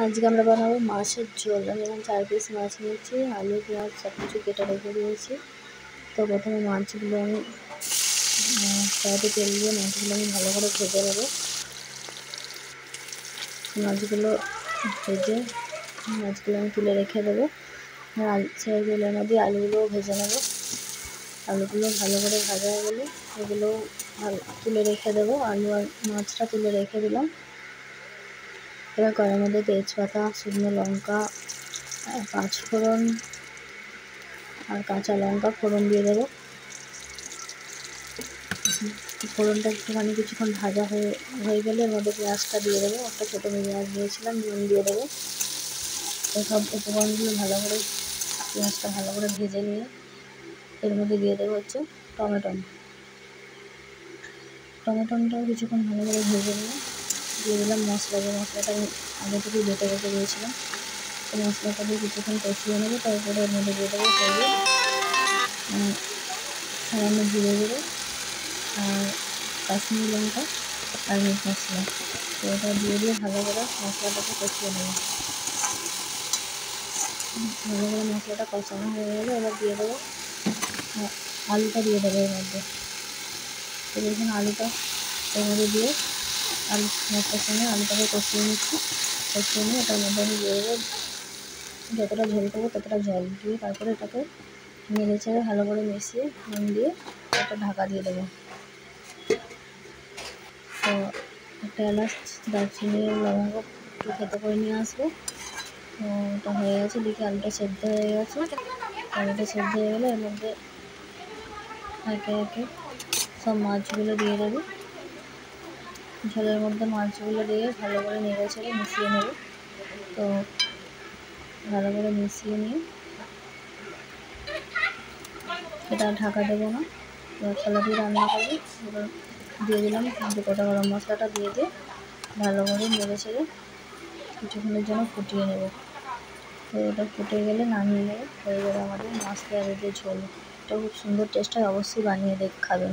আজকে আমরা বানাবো মাছের ঝোল। আমি এখানে চার পিস মাছ নিয়েছি, আলু, পেঁয়াজ সব কিছু কেটে রেখে দিয়েছি। তো প্রথমে মাছগুলো আমি কড়াইতে তেল দিয়ে মাছগুলো আমি ভালো করে ভেজে নেব। মাছগুলো ভেজে মাছগুলো আমি তুলে রেখে দেবো। সেই তেলের মধ্যে আলুগুলোও ভেজে নেব। আলুগুলো ভালো করে ভাজা হয়ে গেলে এগুলো তুলে রেখে দেবো। আলু আর মাছটা তুলে রেখে দিলাম। এবার কড়াইয়ের মধ্যে তেজপাতা, শুকনো লঙ্কা পাঁচফোড়ন আর কাঁচা লঙ্কা ফোড়ন দিয়ে দেবো। ফোড়নটা একটুখানি কিছুক্ষণ ভাজা হয়ে হয়ে গেলে এর মধ্যে পেঁয়াজটা দিয়ে দেবো। একটা ছোটো পেঁয়াজ দিয়েছিলাম, নুন দিয়ে দেবো। সব উপকরণগুলো ভালো করে, পেঁয়াজটা ভালো করে ভেজে নিয়ে এর মধ্যে দিয়ে দেবো হচ্ছে টমেটো টমেটোটাও কিছুক্ষণ ভালো করে ভেজে নিয়ে দিয়ে দিলাম মশলা, যে মশলাটা আমি আগে থেকে বেটে রেখে দিয়েছিলাম তো মশলাটা দিয়ে কিছুক্ষণ কষিয়ে নেব, তারপরে এর মধ্যে দিয়ে দেবো হলুদ সামান্য জিরে গুঁড়ো আর কাশ্মীরি লঙ্কা আর মিট মশলা। তো এটা দিয়ে দিয়ে ভালো করে মশলাটাকে কষিয়ে নেব। ভালো করে মশলাটা কষানো হয়ে গেলে এবার দিয়ে দেবো আলুটা দিয়ে দেবো এর মধ্যে। তো দেখুন আলুটা এর মধ্যে দিয়ে আলু মশলার সঙ্গে আলুটাকে কষিয়ে নিচ্ছি। কষিয়ে নিয়ে এটার মধ্যে আমি দিয়ে দেবো। যতটা ঝোল করব ততটা জল দিয়ে তারপরে এটাকে নেড়ে চেড়ে ভালো করে মিশিয়ে নুন দিয়ে একটা ঢাকা দিয়ে দেবো। তো একটা এলাচ দারচিনি লবঙ্গ একটু খেতে করে নিয়ে আসব। তো ওটা হয়ে গেছে, দেখি আলুটা সেদ্ধ হয়ে গেছে। আলুটা সেদ্ধ হয়ে গেলে এর মধ্যে একে একে সব মাছগুলো দিয়ে দেবো। ঝোলের মধ্যে মাছগুলো দিয়ে ভালো করে নেড়ে চেড়ে মিশিয়ে নেব। তো ভালো করে মিশিয়ে নিয়ে এটা ঢাকা দেবো না। মশলা দিয়ে রান্না করব এবার দিয়ে দিলাম গোটা গরম মশলাটা দিয়ে দিয়ে ভালো করে নেড়ে চেড়ে কিছুক্ষণের জন্য ফুটিয়ে নেব। তো ওটা ফুটে গেলে নামিয়ে নেব। হয়ে গেলে আমাদের মাছ পেঁয়াজের ঝোল, এটা খুব সুন্দর টেস্ট হয়, অবশ্যই বানিয়ে দেখ, খাবেন।